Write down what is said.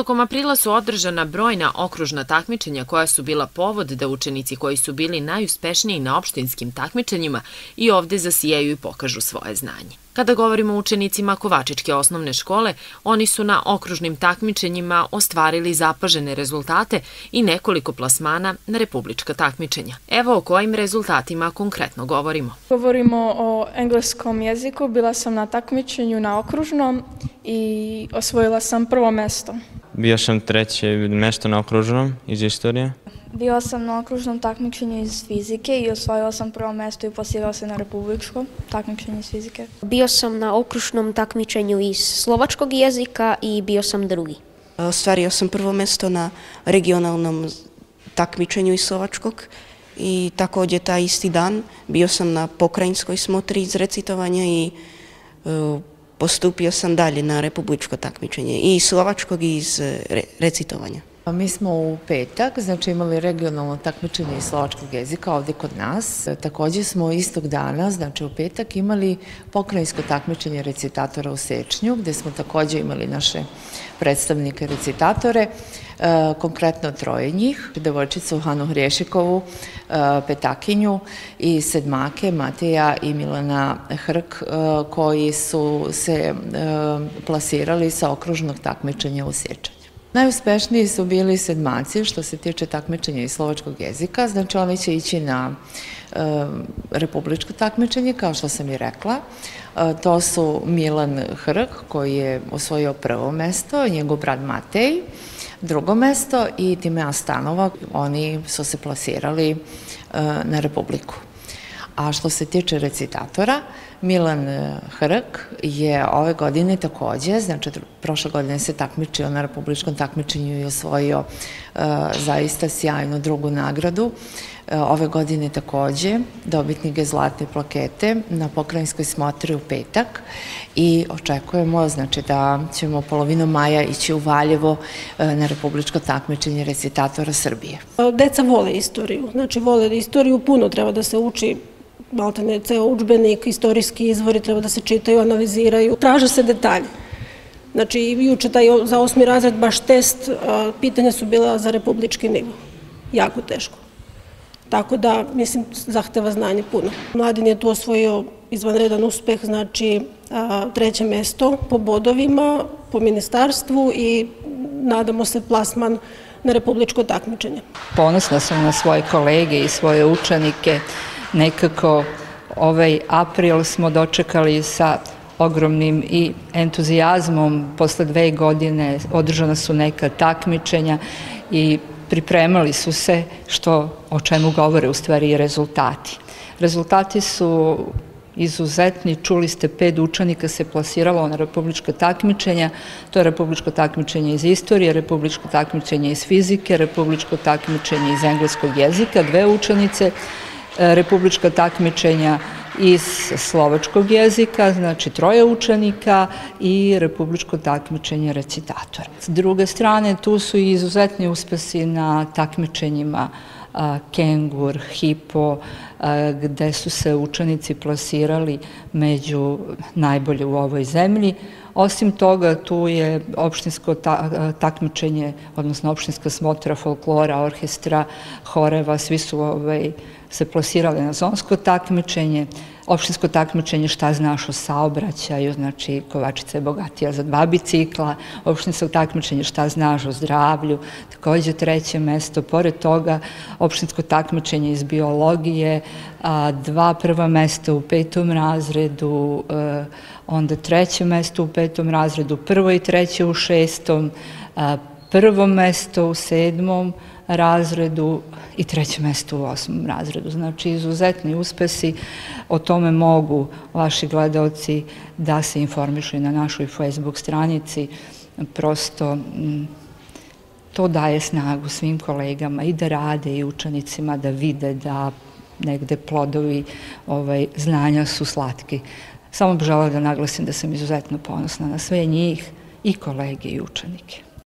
Tokom aprila su održana brojna okružna takmičenja koja su bila povod da učenici koji su bili najuspešniji na opštinskim takmičenjima i ovde zasijaju i pokažu svoje znanje. Kada govorimo o učenicima Kovačičke osnovne škole, oni su na okružnim takmičenjima ostvarili zapažene rezultate i nekoliko plasmana na republička takmičenja. Evo o kojim rezultatima konkretno govorimo. Govorimo o engleskom jeziku. Bila sam na takmičenju na okružnom i osvojila sam prvo mesto. Bio sam treće mesto na okružnom iz istorije. Bio sam na okružnom takmičenju iz fizike i osvojila sam prvo mesto i plasirala se na republičko takmičenje iz fizike. Bio sam na okružnom takmičenju iz slovačkog jezika i bio sam drugi. Ostvario sam prvo mesto na regionalnom takmičenju iz slovačkog i takođe taj isti dan bio sam na pokrajinskoj smotri iz recitovanja i e, postupio sam dalje na republičko takmičenje i slovačkog i iz e, recitovanja. Mi smo u petak, znači imali regionalno takmičenje iz slovačkog jezika ovde kod nas. Takođe smo istog dana, znači u petak, imali pokrajinsko takmičenje recitatora u Sečnju, gde smo takođe imali naše predstavnike recitatore, e, konkretno troje njih, devojčicu Hanu Hrješikovu, e, Petakinju i sedmake Mateja i Milana Hrk, e, koji su se plasirali sa okružnog takmičenja u Sečanju. Najuspešniji su bili sedmaci što se tiče takmičenja iz slovačkog jezika, znači oni će ići na e, republičko takmičenje, kao što sam i rekla. E, to su Milan Hrk, koji je osvojio prvo mesto, njegov brat Matej, drugo mesto i Timea Stanova, oni su se plasirali e, na republiku. A što se tiče recitatora, Milan e, Hrk je ove godine takođe, znači prošle godine se takmičio na republičkom takmičenju i osvojio e, zaista sjajnu drugu nagradu. E, ove godine takođe dobitnik je zlatne plakete na pokrajinskoj smotri u petak i očekujemo znači da ćemo polovinom maja ići u Valjevo na republičko takmičenje recitatora Srbije. Deca vole istoriju, znači vole istoriju, puno treba da se uči maltene ceo učbenik, istorijski izvori treba da se čitaju, analiziraju, traže se detalje. Znači, juče taj za osmi razred baš test, pitanja su bila za republički nivo. Jako teško. Tako da, mislim, zahteva znanje puno. Mladin je tu osvojio izvanredan uspeh, znači treće mesto po bodovima, po ministarstvu i nadamo se plasman na republičko takmičenje. Ponosna sam na svoje kolege i svoje učenike, nekako ovaj april smo dočekali sa ogromnim i entuzijazmom. Posle dve godine održana su neka takmičenja i pripremali su se što o čemu govore u stvari i rezultati. Rezultati su izuzetni, čuli ste pet učenika se plasiralo na republičko takmičenja, to je republičko takmičenje iz istorije, republičko takmičenje iz fizike, republičko takmičenje iz engleskog jezika, dve učenice, republička takmičenja iz slovačkog jezika, znači troje učenika i republičko takmičenje recitatora. S druge strane, tu su i izuzetni uspesi na takmičenjima Kengur, Hipo, gde su se učenici plasirali među najbolje u ovoj zemlji. Osim toga, tu je opštinsko takmičenje, odnosno opštinska smotra folklora, orkestra, horeva, svi su ovaj, se plasirali na zonsko takmičenje, opštinsko takmičenje šta znaš o saobraćaju, znači Kovačica je bogatija za dva bicikla, opštinsko takmičenje šta znaš o zdravlju, takođe treće mesto, pored toga opštinsko takmičenje iz biologije, dva prva mesta u petom razredu, e, onda treće mesto u petom razredu, prvo i treće u šestom, prvo mesto u sedmom, razredu i treće mesto u osmom razredu. Znači, izuzetni uspesi, o tome mogu vaši gledalci da se informišu i na našoj Facebook stranici. Prosto, to daje snagu svim kolegama i da rade i učenicima da vide da negde plodovi ovaj, znanja su slatki. Samo bih žela da naglasim da sam izuzetno ponosna na sve njih i kolege i učenike.